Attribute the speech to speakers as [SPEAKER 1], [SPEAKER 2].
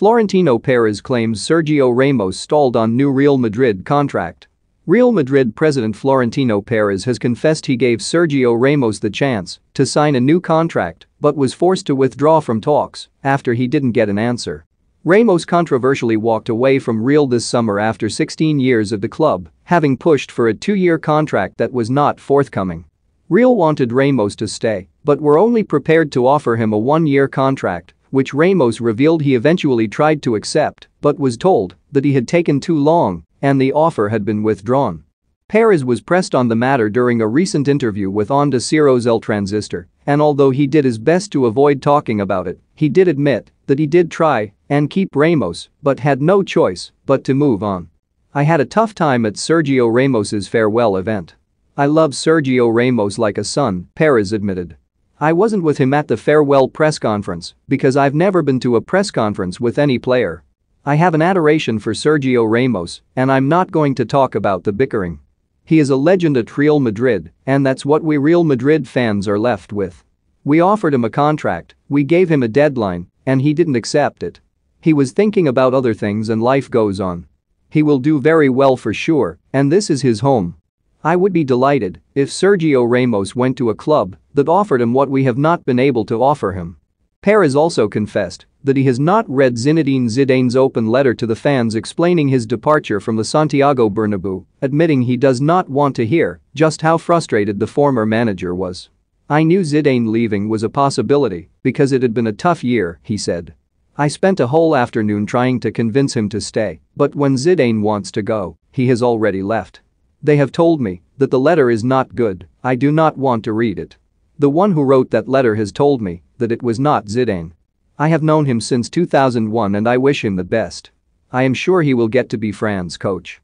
[SPEAKER 1] Florentino Perez claims Sergio Ramos stalled on new Real Madrid contract. Real Madrid president Florentino Perez has confessed he gave Sergio Ramos the chance to sign a new contract but was forced to withdraw from talks after he didn't get an answer. Ramos controversially walked away from Real this summer after 16 years of the club, having pushed for a two-year contract that was not forthcoming. Real wanted Ramos to stay, but were only prepared to offer him a one-year contract, which Ramos revealed he eventually tried to accept but was told that he had taken too long and the offer had been withdrawn. Perez was pressed on the matter during a recent interview with Onda Cero's El Transistor, and although he did his best to avoid talking about it, he did admit that he did try and keep Ramos but had no choice but to move on. I had a tough time at Sergio Ramos's farewell event. I love Sergio Ramos like a son, Perez admitted. I wasn't with him at the farewell press conference because I've never been to a press conference with any player. I have an adoration for Sergio Ramos and I'm not going to talk about the bickering. He is a legend at Real Madrid and that's what we Real Madrid fans are left with. We offered him a contract, we gave him a deadline, and he didn't accept it. He was thinking about other things and life goes on. He will do very well for sure, and this is his home. I would be delighted if Sergio Ramos went to a club that offered him what we have not been able to offer him. Perez also confessed that he has not read Zinedine Zidane's open letter to the fans explaining his departure from the Santiago Bernabeu, admitting he does not want to hear just how frustrated the former manager was. I knew Zidane leaving was a possibility because it had been a tough year, he said. I spent a whole afternoon trying to convince him to stay, but when Zidane wants to go, he has already left. They have told me that the letter is not good, I do not want to read it. The one who wrote that letter has told me that it was not Zidane. I have known him since 2001 and I wish him the best. I am sure he will get to be France's coach.